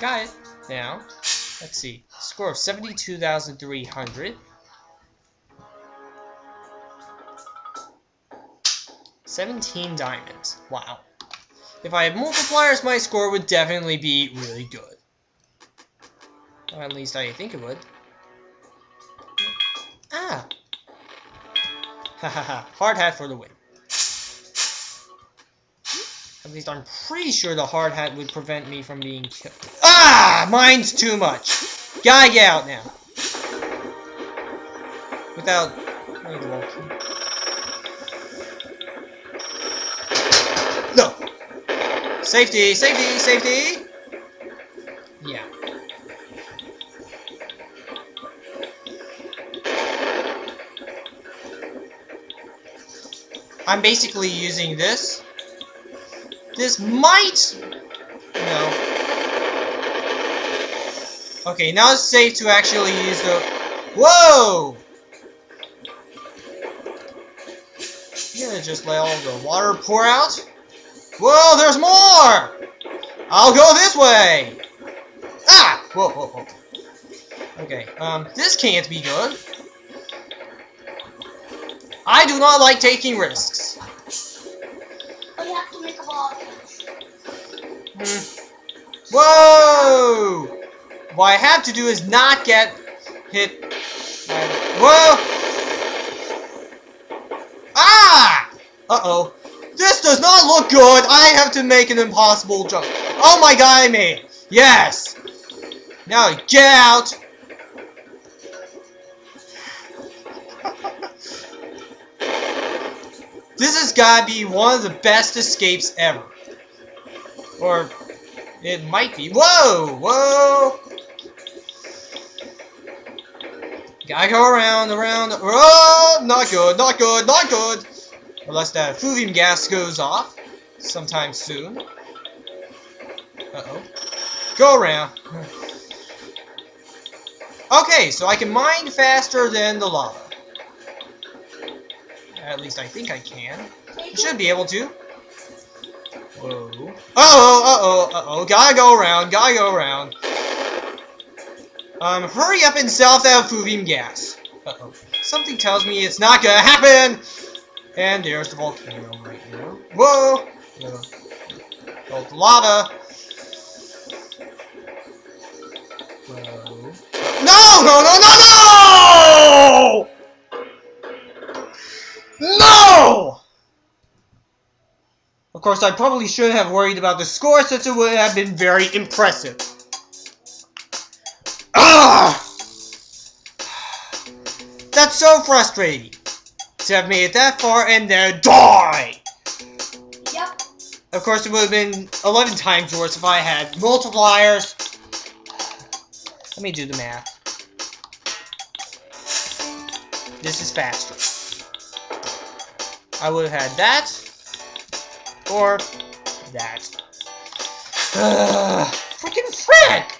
Got it. Now, let's see. Score of 72,300. Seventeen diamonds. Wow. If I had multipliers, my score would definitely be really good. Or at least I think it would. Ah! Hahaha. hard hat for the win. At least I'm pretty sure the hard hat would prevent me from being killed. Ah! Mine's too much! Gotta get out now. Without... No! Safety! Safety! Safety! Yeah. I'm basically using this. This might... No. Okay, now it's safe to actually use the... Whoa! I'm gonna just let all the water pour out. Whoa, there's more! I'll go this way! Ah! Whoa, whoa, whoa. Okay, um, this can't be good. I do not like taking risks. You have to make a. Hmm. Whoa! What I have to do is not get hit. Whoa! Ah! Uh-oh. This does not look good. I have to make an impossible jump. Oh my god, I made it. Yes! Now get out! Got to be one of the best escapes ever. Or it might be. Whoa! Whoa! Gotta go around, around. Oh, not good, not good, not good. Unless that fluvium gas goes off sometime soon. Uh-oh. Go around. Okay, so I can mine faster than the lava. At least I think I can. Should be able to. Whoa. Uh-oh, uh-oh, uh-oh. Gotta go around, gotta go around. Um, hurry up and sell that fluvium gas. Uh-oh. Something tells me it's not gonna happen! And there's the volcano right here. Whoa! No. Oh, the lava! Whoa. No! No, no, no, no! No! Of course, I probably should have worried about the score since it would have been very impressive. Ah! That's so frustrating. To have made it that far and then die! Yep. Of course, it would have been 11 times worse if I had multipliers. Let me do the math. This is faster. I would have had that, or that. Ugh, freaking frick!